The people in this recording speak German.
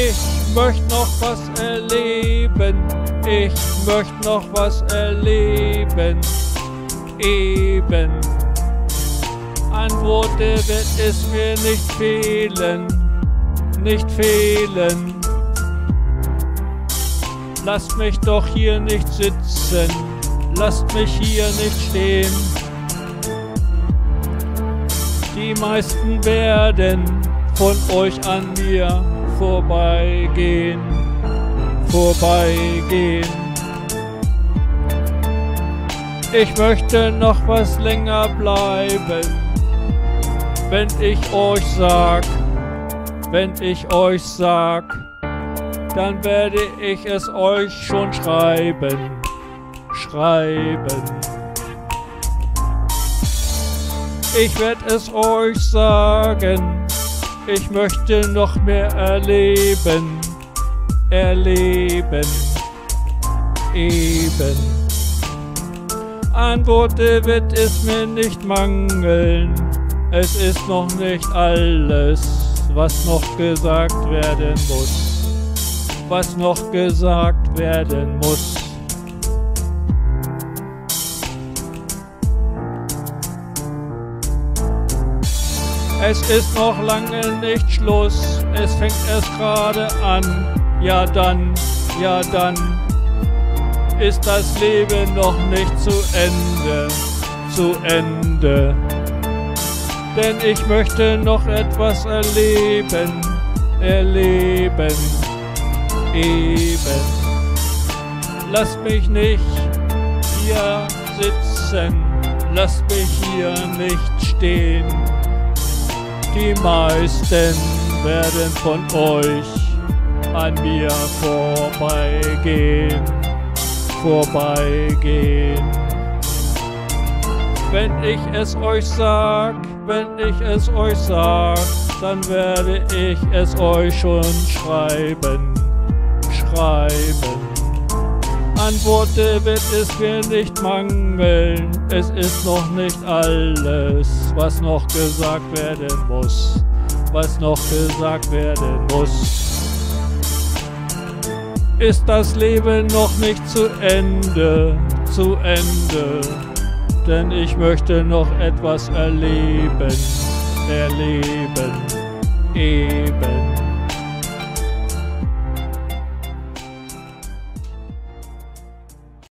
Ich möchte noch was erleben. Ich möchte noch was erleben. Eben. An Worte wird es mir nicht fehlen. Nicht fehlen. Lasst mich doch hier nicht sitzen. Lasst mich hier nicht stehen. Die meisten werden von euch an mir vorbeigehen, vorbeigehen. Ich möchte noch was länger bleiben, wenn ich euch sag, wenn ich euch sag, dann werde ich es euch schon schreiben, schreiben. Ich werde es euch sagen, ich möchte noch mehr erleben, erleben, eben. An Worte wird es mir nicht mangeln, es ist noch nicht alles, was noch gesagt werden muss, was noch gesagt werden muss. Es ist noch lange nicht Schluss, es fängt erst gerade an. Ja dann, ja dann ist das Leben noch nicht zu Ende, zu Ende. Denn ich möchte noch etwas erleben, erleben, eben. Lass mich nicht hier sitzen, lass mich hier nicht stehen die meisten werden von euch an mir vorbeigehen, vorbeigehen. Wenn ich es euch sag, wenn ich es euch sag, dann werde ich es euch schon schreiben, schreiben. An wird es mir nicht mangeln, es ist noch nicht alles, was noch gesagt werden muss, was noch gesagt werden muss. Ist das Leben noch nicht zu Ende, zu Ende, denn ich möchte noch etwas erleben, erleben, eben.